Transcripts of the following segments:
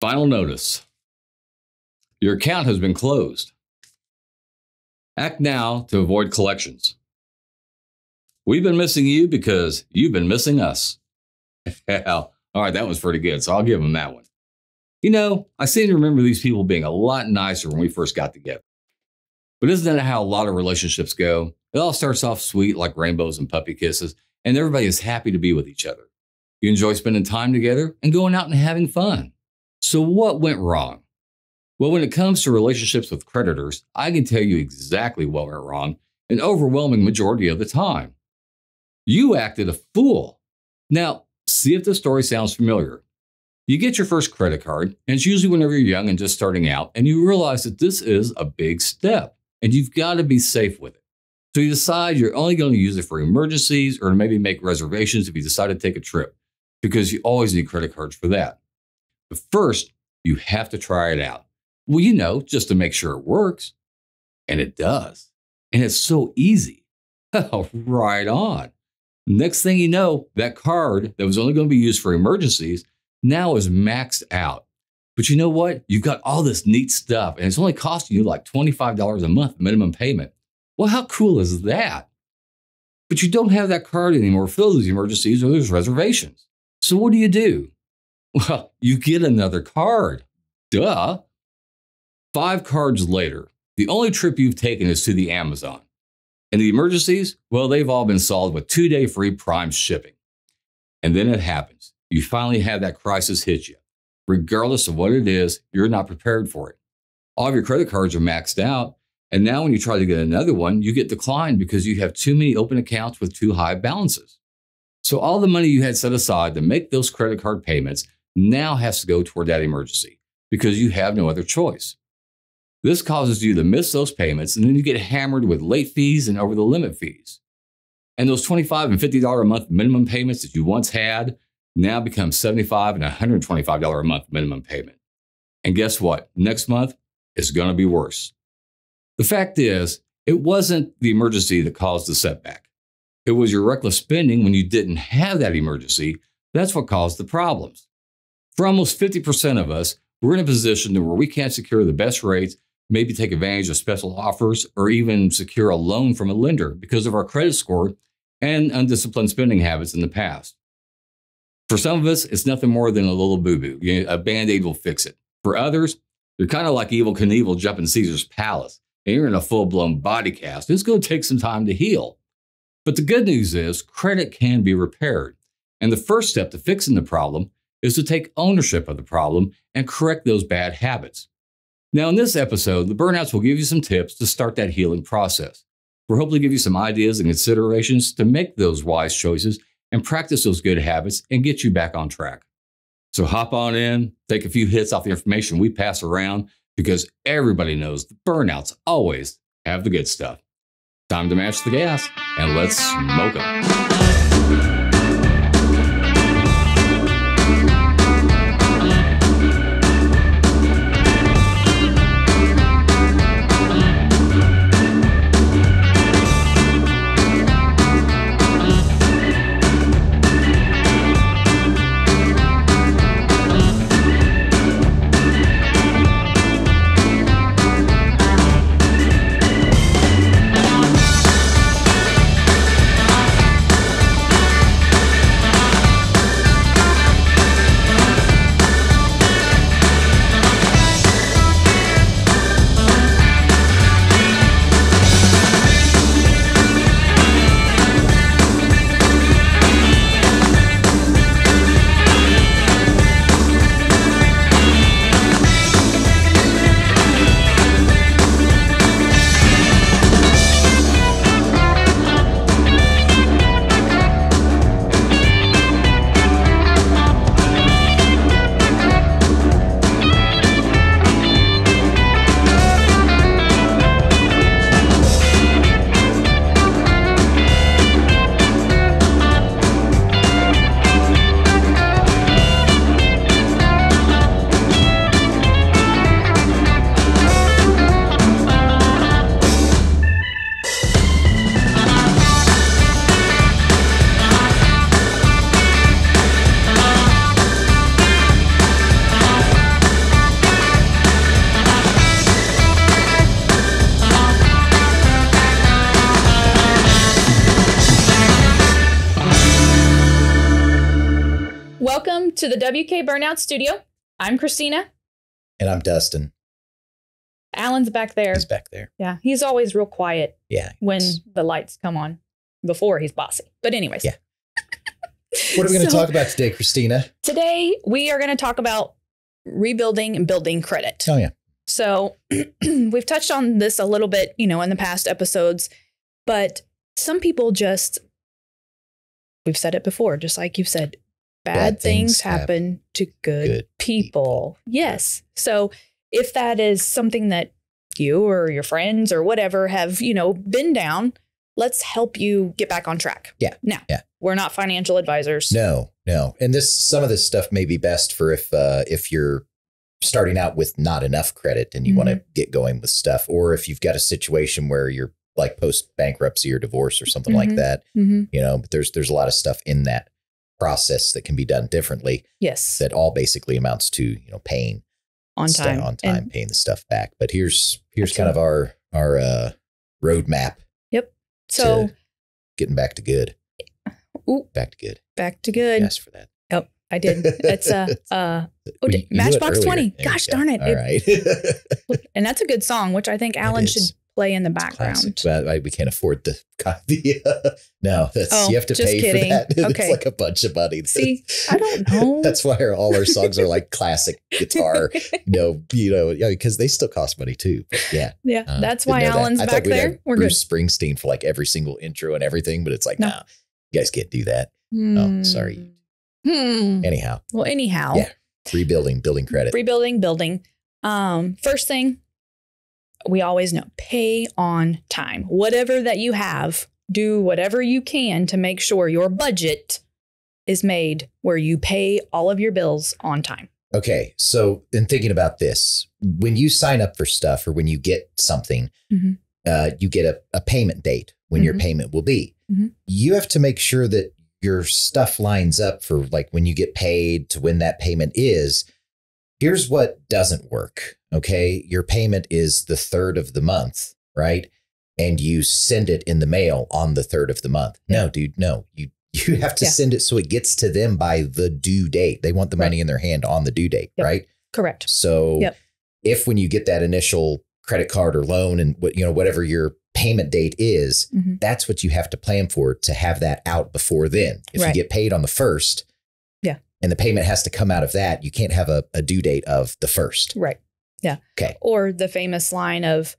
Final notice Your account has been closed. Act now to avoid collections. We've been missing you because you've been missing us. All right, that was pretty good, so I'll give them that one. You know, I seem to remember these people being a lot nicer when we first got together. But isn't that how a lot of relationships go? It all starts off sweet like rainbows and puppy kisses, and everybody is happy to be with each other. You enjoy spending time together and going out and having fun. So, what went wrong? Well, when it comes to relationships with creditors, I can tell you exactly what went wrong an overwhelming majority of the time. You acted a fool. Now, see if the story sounds familiar. You get your first credit card, and it's usually whenever you're young and just starting out, and you realize that this is a big step and you've got to be safe with it. So you decide you're only going to use it for emergencies or maybe make reservations if you decide to take a trip because you always need credit cards for that. But first, you have to try it out. Well, you know, just to make sure it works. And it does. And it's so easy. Oh, right on. Next thing you know, that card that was only going to be used for emergencies now is maxed out. But you know what? You've got all this neat stuff, and it's only costing you like $25 a month minimum payment. Well, how cool is that? But you don't have that card anymore for those emergencies or those reservations. So what do you do? Well, you get another card. Duh. Five cards later, the only trip you've taken is to the Amazon. And the emergencies, well, they've all been solved with two day free prime shipping. And then it happens. You finally have that crisis hit you. Regardless of what it is, you're not prepared for it. All of your credit cards are maxed out. And now, when you try to get another one, you get declined because you have too many open accounts with too high balances. So, all the money you had set aside to make those credit card payments now has to go toward that emergency because you have no other choice. This causes you to miss those payments, and then you get hammered with late fees and over the limit fees. And those 25 and $50 a month minimum payments that you once had now become 75 and $125 a month minimum payment. And guess what? Next month, is going to be worse. The fact is, it wasn't the emergency that caused the setback. It was your reckless spending when you didn't have that emergency. That's what caused the problems. For almost 50% of us, we're in a position where we can't secure the best rates, maybe take advantage of special offers, or even secure a loan from a lender because of our credit score and undisciplined spending habits in the past. For some of us, it's nothing more than a little boo boo. A band aid will fix it. For others, you're kind of like Evel Knievel jumping Caesars Palace, and you're in a full blown body cast. It's going to take some time to heal. But the good news is, credit can be repaired. And the first step to fixing the problem is to take ownership of the problem and correct those bad habits. Now, in this episode, the burnouts will give you some tips to start that healing process. We'll hopefully give you some ideas and considerations to make those wise choices and practice those good habits and get you back on track. So hop on in, take a few hits off the information we pass around because everybody knows the burnouts always have the good stuff. Time to match the gas and let's smoke them. To the WK Burnout Studio. I'm Christina. And I'm Dustin. Alan's back there. He's back there. Yeah, he's always real quiet Yeah. when the lights come on. Before he's bossy. But anyways. Yeah. What are we going to So- talk about today, Christina? Today we are going to talk about rebuilding and building credit. Oh yeah. So we've touched on this a little bit, you know, in the past episodes, but some people just we've said it before, just like you've said, bad, Bad things, things happen to good, Good people. Yes. So if that is something that you or your friends or whatever have, you know, been down, let's help you get back on track. Yeah. Now, Yeah. we're not financial advisors. No, no. And this some of this stuff may be best for if uh if you're starting out with not enough credit and you want Mm-hmm. to get going with stuff or if you've got a situation where you're like post bankruptcy or divorce or something like Mhm. that, Mhm. you know, but there's there's a lot of stuff in that process that can be done differently Yes. that all basically amounts to, you know, paying on time. on time, And paying the stuff back. But here's here's kind of our our uh roadmap Yep. so getting back to good. Ooh. Back to good. back to good. Yes for that. Yep. I did. It's uh uh oh, did- you- you knew it Matchbox 20. Gosh go. darn it. All It- right. and that's a good song, which I think Alan should. Play in the background. I, we can't afford the copy. no, that's Oh, you have to pay kidding. for that. Okay. It's like a bunch of money. See, I don't know. that's why our, all our songs are like classic guitar. you know, you know, yeah, because they still cost money too. But yeah, yeah, uh, that's why know that. Alan's back there. We're good. Bruce Springsteen for like every single intro and everything, but it's like, No. nah, you guys can't do that. Oh, sorry. Hmm. Anyhow, Well, anyhow, Yeah. rebuilding, building credit. rebuilding, building. Um, first thing, we always know pay on time. Whatever that you have, do whatever you can to make sure your budget is made where you pay all of your bills on time. Okay, so in thinking about this, when you sign up for stuff or when you get something, Mhm. uh, you get a, a payment date when your Mhm. payment will be. Mhm. You have to make sure that your stuff lines up for like when you get paid to when that payment is. Here's what doesn't work. Okay, your payment is the third of the month, right? And you send it in the mail on the third of the month. No, dude, no. You you have to Yeah. send it so it gets to them by the due date. They want the Right. money in their hand on the due date, Yep. right? Correct. So Yep. if when you get that initial credit card or loan and what you know whatever your payment date is, Mhm. that's what you have to plan for to have that out before then. If Right. you get paid on the first, Yeah. and the payment has to come out of that, you can't have a, a due date of the first. Right. Yeah. Okay. Or the famous line of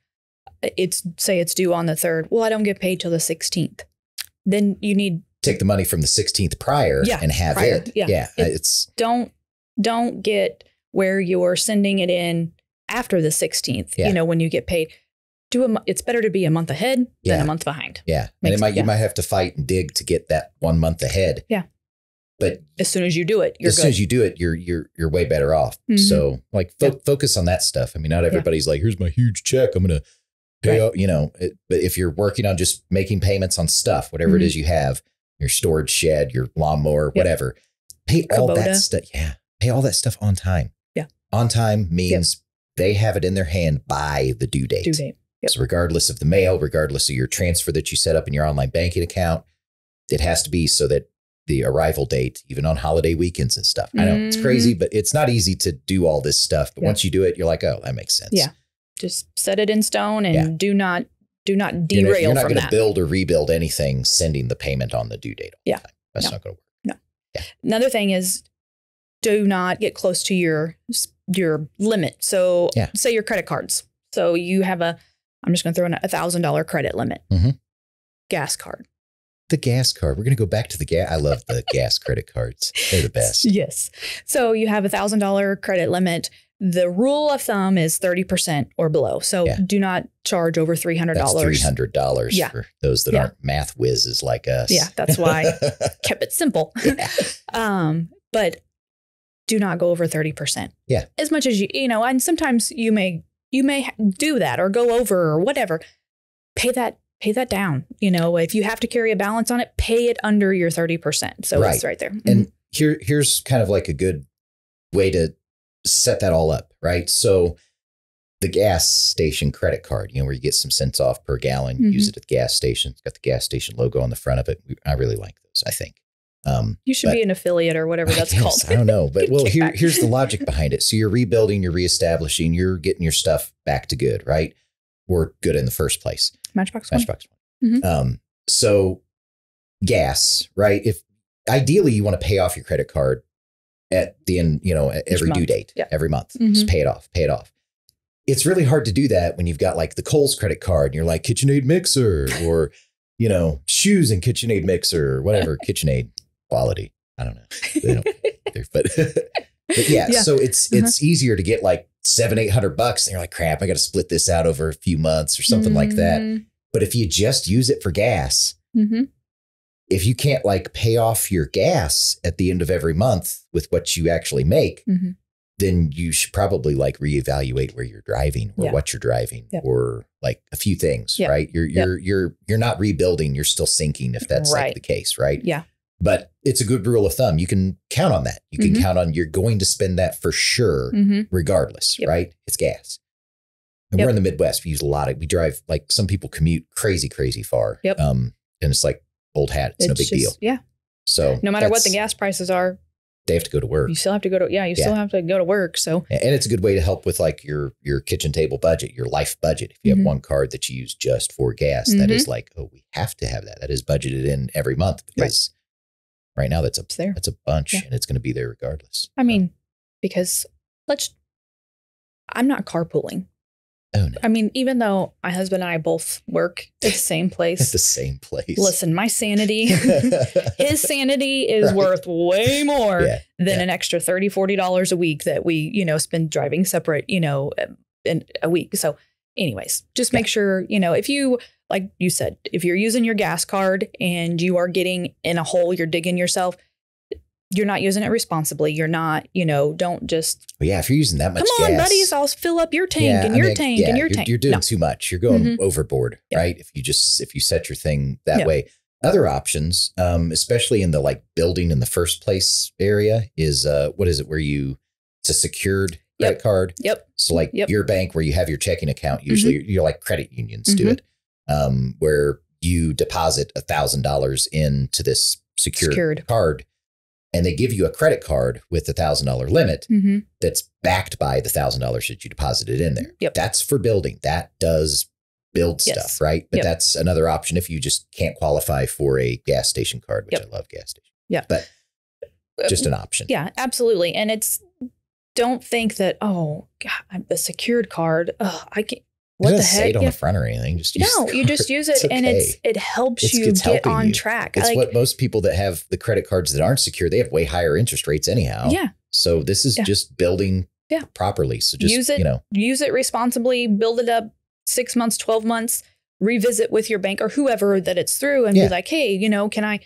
it's say it's due on the 3rd. Well, I don't get paid till the 16th. Then you need Take the money from the 16th prior Yeah, and have prior. it. Yeah. yeah It- it's don't don't get where you're sending it in after the 16th, Yeah. you know, when you get paid. Do a it's better to be a month ahead than a month behind. yeah. and Makes- it might yeah. you might have to fight and dig to get that one month ahead. Yeah. But As soon as you do it, you're as good. soon as you do it, you're you're you're way better off. Mhm. So like fo- Yeah. focus on that stuff. I mean, not everybody's like, here's my huge check. I'm gonna pay Right. out, you know. It, but if you're working on just making payments on stuff, whatever Mhm. it is you have, your storage shed, your lawnmower, whatever, pay all that stuff. Yeah, pay all that stuff on time. Yeah. on time means they have it in their hand by the due date. due date. Yep. So regardless of the mail, regardless of your transfer that you set up in your online banking account, it has to be so that the arrival date, even on holiday weekends and stuff. I know it's crazy, but it's not easy to do all this stuff. But Mm-hmm. Yeah. once you do it, you're like, oh, that makes sense. Yeah. Just set it in stone and Yeah. do not do not derail not, you're not from going to build or rebuild anything sending the payment on the due date. all the Yeah. time. That's No. not going to work. No. Yeah. Another thing is do not get close to your your limit. So Yeah. say your credit cards. So you have a I'm just going to throw in a thousand dollar credit limit. Mhm. Gas card. The gas card. We're going to go back to the gas. I love the gas credit cards. They're the best. Yes. So you have a thousand dollar credit limit. The rule of thumb is 30% or below. So Yeah. do not charge over $300. That's three hundred dollars Yeah. for those that Yeah. aren't math whizzes like us. Yeah, that's why kept it simple. Um, but do not go over 30%. Yeah. As much as you, you know, and sometimes you may, you may do that or go over or whatever. Pay that, pay that down. You know, if you have to carry a balance on it, pay it under your 30%. So it's Right. right there. And here, here's kind of like a good way to set that all up, right? So the gas station credit card, you know, where you get some cents off per gallon, Mhm. use it at the gas station. It's got the gas station logo on the front of it. I really like those, I think. Um, You should be an affiliate or whatever I that's guess, called. I don't know, but well, here, here's the logic behind it. So you're rebuilding, you're reestablishing, you're getting your stuff back to good, right? Or good in the first place. Matchbox one. Matchbox. Mhm. Um, so gas, right? If ideally you want to pay off your credit card at the end, you know, every due date, Yeah. every month, Mhm. just pay it off, pay it off. It's really hard to do that when you've got like the Kohl's credit card and you're like KitchenAid mixer or, you know, shoes and KitchenAid mixer or whatever, KitchenAid quality. I don't know. They don't, but, but yeah, Yeah. so it's, Uh-huh. it's easier to get like seven, eight hundred bucks. And you're like, crap, I got to split this out over a few months or something like that. But if you just use it for gas, Mm-hmm. if you can't like pay off your gas at the end of every month with what you actually make, Mhm. then you should probably like reevaluate where you're driving or Yeah. what you're driving Yep. or like a few things, Yep. right? You're you're you're you're not rebuilding, you're still sinking if that's like the case, right? Yeah. But it's a good rule of thumb. You can count on that. You can Mhm. count on you're going to spend that for sure Mm-hmm. regardless, Yep. right? It's gas. And Yep. we're in the Midwest. We use a lot of, we drive like some people commute crazy, crazy far. Yep. Um, and it's like old hat. It's, no big deal. Yeah. So No matter what the gas prices are, they have to go to work. you still have to go to yeah, you Yeah. still have to go to work. So And it's a good way to help with like your your kitchen table budget, your life budget. If you Mhm. have one card that you use just for gas, that is like, oh, we have to have that. That is budgeted in every month because right, now that's a it's there. that's a bunch Yeah. and it's going to be there regardless. I mean, because let's I'm not carpooling. Oh no, I mean, even though my husband and I both work at the same place, the same place. listen, my sanity, his sanity is Right. worth way more Yeah, than yeah. an extra 30 40 dollars a week that we you know spend driving separate you know um, in a week so anyways just make sure you know if you like you said if you're using your gas card and you are getting in a hole you're digging yourself you're not using it responsibly you're not you know don't just yeah, if you're using that much come on gas, buddies i'll fill up your tank Yeah, and I your mean, tank yeah, and your you're, tank You're doing No. too much. You're going Mhm. overboard, Yeah. right? If you just if you set your thing that way. Other options, um, especially in the like building in the first place area, is uh, what is it where you it's a secured credit Yep. card. yep So like Yep. your bank where you have your checking account, usually you're like credit unions do Mhm. it, um, where you deposit a thousand dollars into this secured, Secured. card, and they give you a credit card with a thousand dollar limit mm-hmm. that's backed by the thousand dollars that you deposited in there. Yep. That's for building. That does build Yes. stuff, right? But Yep. that's another option if you just can't qualify for a gas station card, which Yep. I love gas station. Yeah. But just an option. Yeah, absolutely. And it's don't think that oh God, I'm a secured card. Ugh, I can what the heck? it on Yeah. the front or anything. Just No, you just use it and it's it helps It's- you it's get on you. track. It's like what most people that have the credit cards that aren't secure, they have way higher interest rates anyhow. yeah, So this is Yeah. just building Yeah. properly. So just Use it. you know, use it responsibly, build it up 6 months, 12 months, revisit with your bank or whoever that it's through and Yeah. be like, "Hey, you know, can I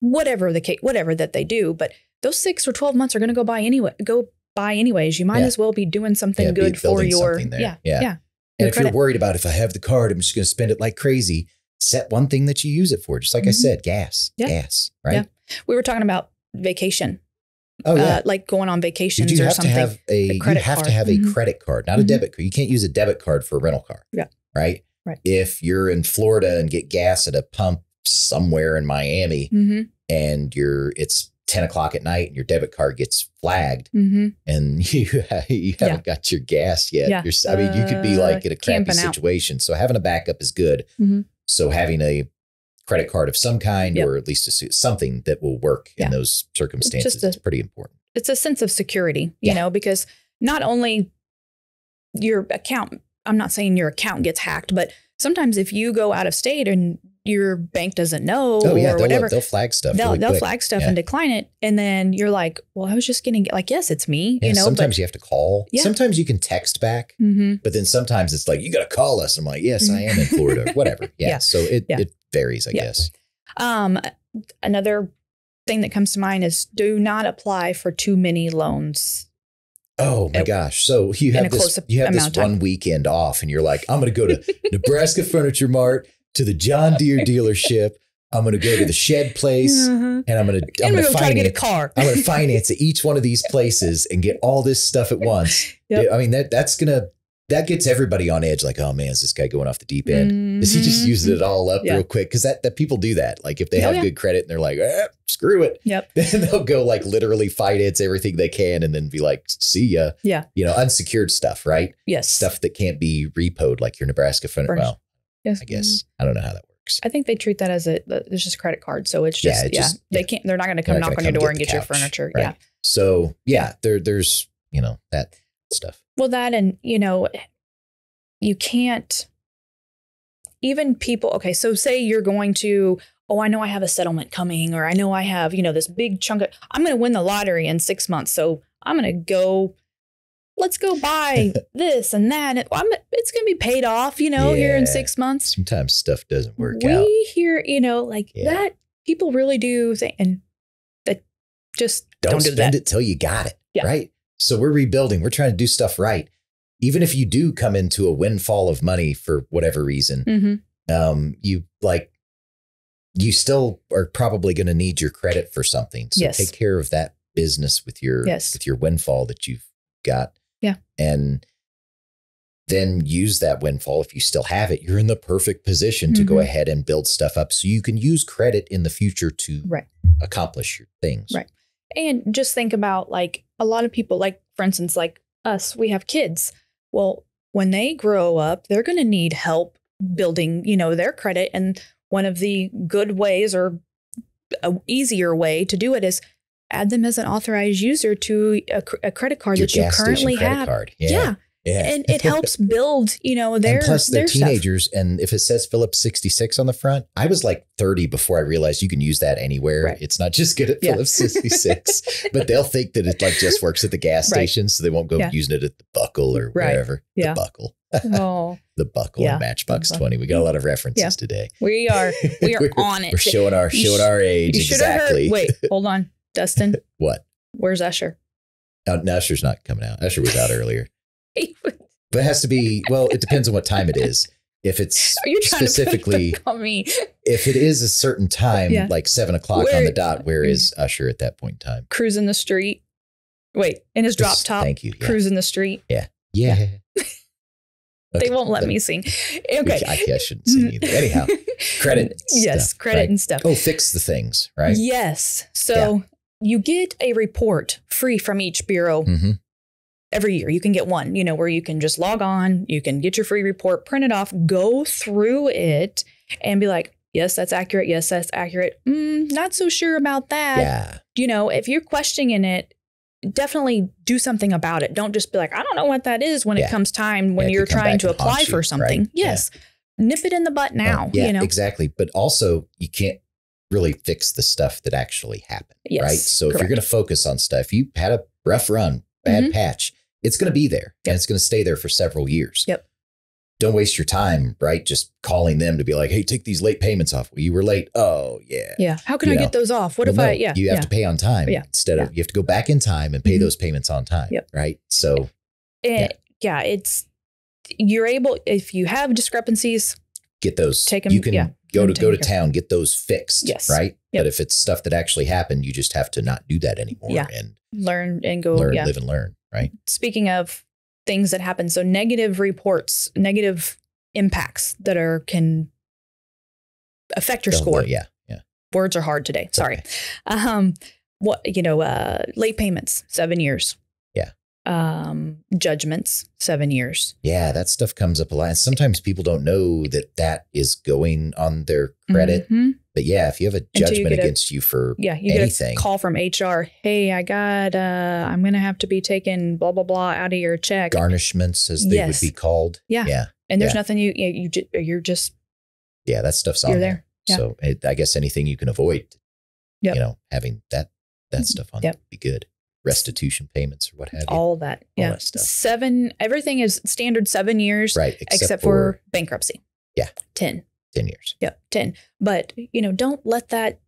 whatever the case whatever that they do, but those 6 or 12 months are going to go by anyway go by anyways. You might as well be doing something good for your yeah. Yeah. Yeah. And if you're worried about if I have the card, I'm just going to spend it like crazy. Set one thing that you use it for. Just like I Mhm. said, gas, Yeah. gas, right? Yeah. We were talking about vacation. Oh yeah. Uh, like going on you vacations do or have something. to have a, you have to have a Mhm. credit card, not a Mhm. debit card. You can't use a debit card for a rental car. Yeah. Right. Right. If you're in Florida and get gas at a pump somewhere in Miami mm-hmm. and you're it's 10 o'clock at night and your debit card gets flagged Mm-hmm. and you you haven't got your gas yet. Yeah. You're, I mean, you could be like in a crappy camping out. situation. So having a backup is good. Mhm. So having a credit card of some kind, Yep. or at least a, something that will work Yeah. in those circumstances, it's a- is pretty important. It's a sense of security, you Yeah. know, because not only your account, I'm not saying your account gets hacked, but sometimes if you go out of state and your bank doesn't know Oh yeah, or they'll, whatever, they'll flag stuff. they'll, really they'll flag stuff Yeah. and decline it. And then you're like, well, I was just getting like, yes, it's me, Yeah, you know, sometimes you have to call. Yeah. Sometimes you can text back, but hmm but then sometimes it's like you got to call us. I'm like, yes, I am in Florida. Whatever. Yeah. So it it varies, I Yeah. guess. Um, another thing that comes to mind is do not apply for too many loans. Oh my Uh, gosh! So you have this you have this time. one weekend off, and you're like, I'm going to go to Nebraska Furniture Mart to the John Deere dealership. I'm going to go to the shed place, Mhm. and I'm going to I'm going to gonna try to get a finance. car. I'm going to finance at each one of these places and get all this stuff at once. Yep. I mean that that's going to that gets everybody on edge. Like, oh man, is this guy going off the deep end? Is he just Mhm. using it all up Yeah. real quick? Because that, that people do that. Like if they Oh, have yeah. good credit and they're like, eh, screw it, Yep. then they'll go like literally finance everything they can and then be like, see ya. Yeah. You know, unsecured stuff, right? Yes. Stuff that can't be repoed, like your Nebraska fund. Well, Yes. I guess mm-hmm. I don't know how that works. I think they treat that as a it's just a credit card, so it's just Yeah, yeah. just- they yeah. can't. They're not going to come not knock on your door get and get your furniture. right. Yeah. So yeah, there there's you know that stuff. Well, that and you know, you can't. Even people. Okay, so say you're going to. Oh, I know I have a settlement coming, or I know I have you know this big chunk of. I'm going to win the lottery in six months, so I'm going to go. Let's go buy this and that. it's going to be paid off, you know, here in six months. Sometimes stuff doesn't work we out. hear, you know, like Yeah. that. People really do think, and that just Don't, don't, do spend that. it till you got it. Yeah. Right. So we're rebuilding. We're trying to do stuff right. Even if you do come into a windfall of money for whatever reason, hmm um, you like you still are probably going to need your credit for something. So Yes. take care of that business with your Yes. with your windfall that you've got. Yeah. And then use that windfall if you still have it. You're in the perfect position to go Mhm. ahead and build stuff up so you can use credit in the future to Right. accomplish your things. Right. And just think about like a lot of people, like for instance, like us, we have kids. Well, when they grow up, they're going to need help building, you know, their credit. And one of the good ways or a easier way to do it is add them as an authorized user to a, a credit card Your that you currently have. card. Yeah. Yeah. Yeah. And it helps build, you know, their and plus they're their stuff. teenagers and if it says phillips 66 on the front i was like 30 before i realized you can use that anywhere Right. it's not just good at Yeah. phillips 66 but they'll think that it like just works at the gas Right. station so they won't go Yeah. using it at the buckle or Right. wherever Yeah. the buckle oh, the buckle Yeah. and matchbox 20 we got a lot of references Yeah. today we are we are on it. we're showing our showing our age you exactly heard. Wait, hold on, Dustin. what Where's Usher? Uh, no, usher's not coming out usher was out earlier but it has to be well it depends on what time it is if it's Are you specifically on me? if it is a certain time, Yeah. like seven o'clock Where- on the dot, where mm-hmm. is Usher at that point in time? Cruising the street. Wait, in his drop top. Thank you. Yeah. Cruising the street. Yeah. Yeah. They Okay, won't let me sing. Okay. I, I shouldn't sing either. Anyhow, credit Yes, stuff, credit right? and stuff. oh, fix the things, right? Yes. So you get a report free from each bureau hmm every year. You can get one, you know, where you can just log on, you can get your free report, print it off, go through it, and be like, yes, that's accurate. Yes, that's accurate. Mm, not so sure about that. Yeah. You know, if you're questioning it, definitely do something about it. Don't just be like, I don't know what that is when Yeah. it comes time when Yeah, you're trying to apply for something. right? Yeah. Yes. Nip it in the butt now, No, yeah, you know. exactly. But also, you can't really fix the stuff that actually happened, Yes, right? So if you're going to focus on stuff, you had a rough run, bad Mhm. patch, it's going to be there and it's going to stay there for several years. Yep. Don't waste your time, right? Just calling them to be like, "Hey, take these late payments off." Well, you were late. Oh, yeah. Yeah. How can you I know. get those off? What Well, if no, I, yeah. you have yeah. to pay on time Yeah. instead of you have to go back in time and pay Mhm. those payments on time, Yep. right? So Eh, yeah. It's, you're able, if you have discrepancies, get those. Take them. You can yeah, go to go to town, get those fixed, Yes. right? Yep. But if it's stuff that actually happened, you just have to not do that anymore Yeah. and learn and go, learn, yeah. live and learn, right? Speaking of things that happen, so negative reports, negative impacts that are, can affect your Don't score. let- yeah, yeah. Words are hard today. It's Sorry. okay. Um, what you know, uh, late payments, seven years. Um, judgments, seven years. Yeah, that stuff comes up a lot. And sometimes people don't know that that is going on their credit. Mhm. But yeah, if you have a you judgment a- against you for Yeah, you Anything. get a call from HR. Hey, I got. uh I'm gonna have to be taking blah blah blah out of your check, garnishments, as they Yes. would be called. Yeah. yeah, and there's yeah. nothing you you, you you're just yeah. That stuff's on there. there. Yeah. So it, I guess anything you can avoid, Yep. you know, having that that stuff on Yep. there would be good. Restitution payments or what have you. all that. Yeah, that seven. Everything is standard seven years, right, except, for, bankruptcy. Yeah. ten. 10 years. Yep, ten. But you know, don't let that.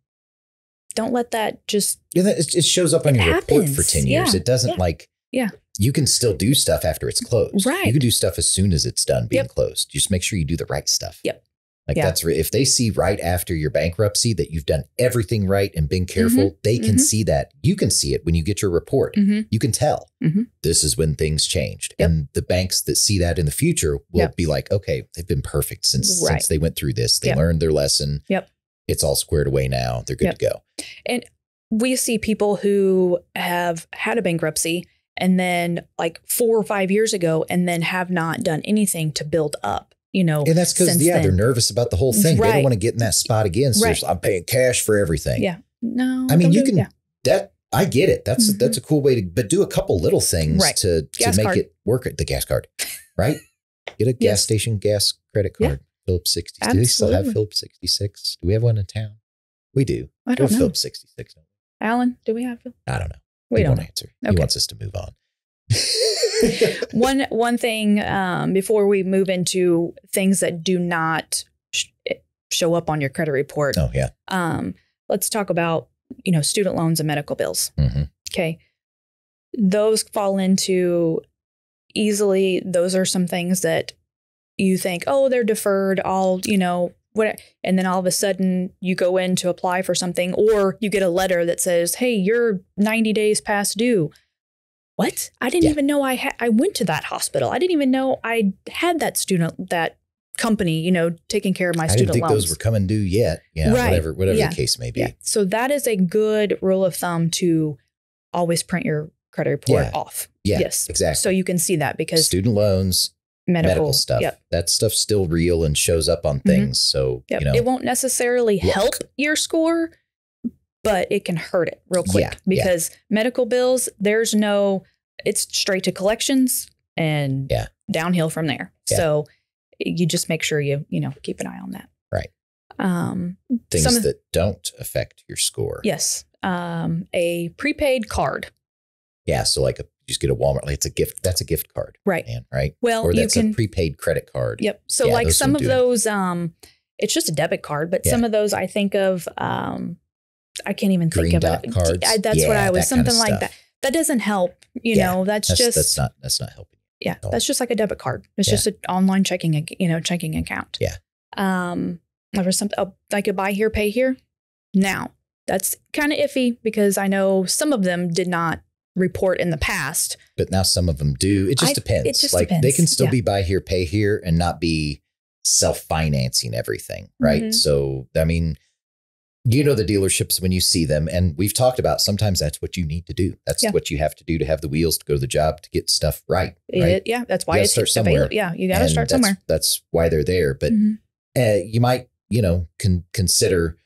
Don't let that just Yeah, that, it shows up on your report for 10 years. Yeah, It doesn't yeah, like, yeah. you can still do stuff after it's closed. Right. You can do stuff as soon as it's done being Yep. closed. Just make sure you do the right stuff. Yep. Like Yeah. that's if they see right after your bankruptcy that you've done everything right and been careful, they can mhm. see that. You can see it when you get your report. Mhm. You can tell Mhm. this is when things changed. Yep. And the banks that see that in the future will Yep. be like, okay, they've been perfect since Right. since they went through this. They Yep. learned their lesson. Yep. It's all squared away now. They're good to go. And we see people who have had a bankruptcy and then like four or five years ago and then have not done anything to build up, you know. And that's because yeah, they're nervous about the whole thing. They don't want to get in that spot again. So Right. I'm paying cash for everything. Yeah. No. I mean, you can yeah. that I get it. That's Mhm. that's a cool way to but do a couple little things Right. to Gas to make card. it work at the gas card. Right? Get a gas Yes. station gas credit Yeah. card. Phillips 60. Do they still have. Phillips 66? Do we have one in town? We do. I don't have know. Phillips 66. Alan, do we have? we? I don't know. We he don't won't know. answer. He Okay. wants us to move on. one one thing um, before we move into things that do not sh- show up on your credit report. oh yeah. Um, let's talk about you know student loans and medical bills. hmm Okay, those fall into easily. Those are some things that you think, oh, they're deferred. All you know. What, and then all of a sudden you go in to apply for something or you get a letter that says hey you're 90 days past due what i didn't Yeah. even know i ha- i went to that hospital i didn't even know i had that student that company you know taking care of my I didn't student think loans those were coming due yet. Yeah, Right. whatever whatever Yeah. the case may be. yeah so that is a good rule of thumb to always print your credit report Yeah. off Yeah, yes exactly. so you can see that because Student loans, medical, medical, stuff. yep That stuff's still real and shows up on Mhm. things. So Yep. you know, it won't necessarily look. help your score, but it can hurt it real quick Yeah, yeah. because medical bills, there's no, it's straight to collections and Yeah. downhill from there. Yeah. So you just make sure you, you know, keep an eye on that. Right. Um, things some that don't affect your score. yes. Um, a prepaid card. Yeah. So like a, you just get a Walmart, like it's a gift. That's a gift card. Right. Man, right? Well, or you that's can, a prepaid credit card. Yep. So Yeah, like some of those, um, it's just a debit card, but Yeah. some of those I think of, um, I can't even Green think of it. cards. I- that's what I was something like that. That doesn't help. You Yeah, know, that's, That's just that's not that's not helping. yeah, that's just like a debit card. It's Yeah. just an online checking, you know, checking account. Yeah. Um, there was something oh, like a buy here, pay here. Now that's kind of iffy because I know some of them did not report in the past. But now some of them do. It just I- it depends. just like they can still yeah. be buy here, pay here, and not be self financing everything. Right. Mhm. So I mean, you know the dealerships when you see them, and we've talked about sometimes that's what you need to do. That's Yeah. what you have to do to have the wheels to go to the job to get stuff right. It- right. yeah, that's why it's available. Yeah, you got to start that's, somewhere. That's why they're there. But Mhm. uh, you might, you know, can consider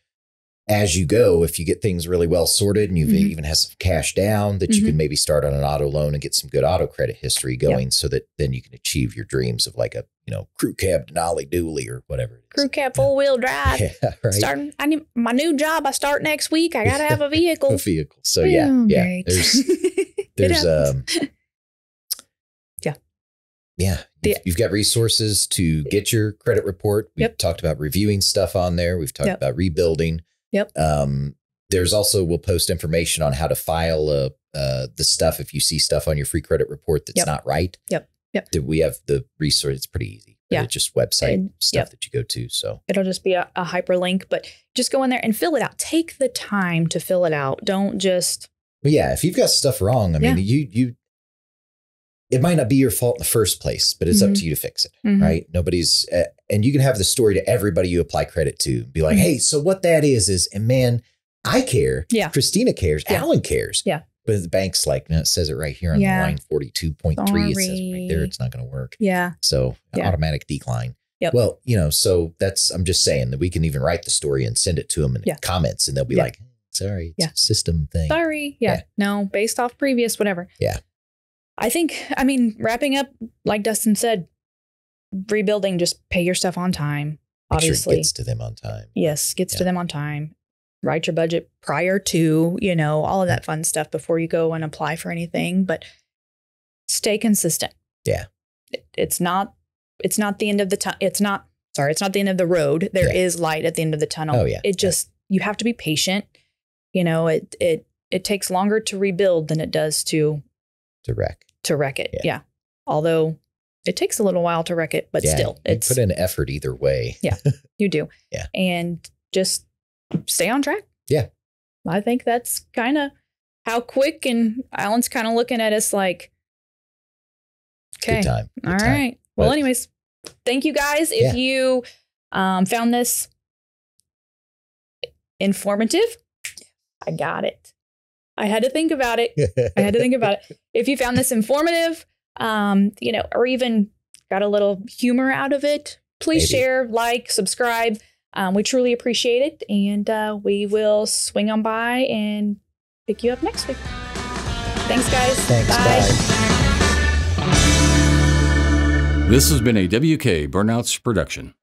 as you go if you get things really well sorted and you've Mhm. even has some cash down that you Mhm. can maybe start on an auto loan and get some good auto credit history going so that then you can achieve your dreams of like a you know crew cab Denali Dually or whatever it is. Crew cab four wheel drive. yeah, right. Starting, I need my new job. I start next week. I got to have a vehicle. a vehicle. So yeah, Oh, yeah. great. There's there's um Yeah. yeah you've, you've got resources to get your credit report we've Yep. talked about reviewing stuff on there we've talked Yep. about rebuilding Yep. um there's also we'll post information on how to file uh, uh the stuff if you see stuff on your free credit report that's Yep. not right Yep. Yep. Do we have the resource it's pretty easy Yeah. it's just website And- stuff yep. that you go to so It'll just be a, a hyperlink, but just go in there and fill it out. Take the time to fill it out. Don't just But yeah, if you've got stuff wrong, I mean, Yeah. you you it might not be your fault in the first place, but it's up Mhm. to you to fix it, Mhm. right? Nobody's uh, and you can have the story to everybody you apply credit to. Be like, Mhm. "Hey, so what that is is and man, I care. Yeah. Christina cares. Yeah. Alan cares. Yeah. But the bank's like, no, it says it right here on Yeah. line 42.3. It says right there it's not going to work. yeah. So Yeah. automatic decline. Yep. Well, you know, so that's I'm just saying that we can even write the story and send it to them in Yeah. comments and they'll be like, sorry, it's Yeah. a system thing. Sorry. Yeah. Yeah. No, based off previous, whatever. Yeah. I think, I mean, wrapping up, like Dustin said, rebuilding, just pay your stuff on time. Make sure Obviously. gets to them on time. yes, gets Yeah. to them on time. Write your budget prior to, you know, all of that fun stuff before you go and apply for anything. But stay consistent. Yeah. It- it's not, it's not the end of the tunnel. It's not, sorry, it's not the end of the road. There is Yeah. light at the end of the tunnel. Oh, yeah. It just, you have to be patient. You know, it, it, it takes longer to rebuild than it does to to wreck. To wreck it. Yeah. Yeah. Although it takes a little while to wreck it, but Yeah, still, it's put in effort either way. Yeah, you do. Yeah. And just stay on track. Yeah. I think that's kind of how quick and Alan's kind of looking at us like, okay, Good time. Good all time. right. Well, But- anyways, thank you guys. If Yeah. you um, found this informative, I got it. I had to think about it. I had to think about it. If you found this informative, um, you know, or even got a little humor out of it, please Maybe. share, like, subscribe. Um, we truly appreciate it. And uh, we will swing on by and pick you up next week. Thanks, guys. Thanks. bye. This has been a WK Burnouts production.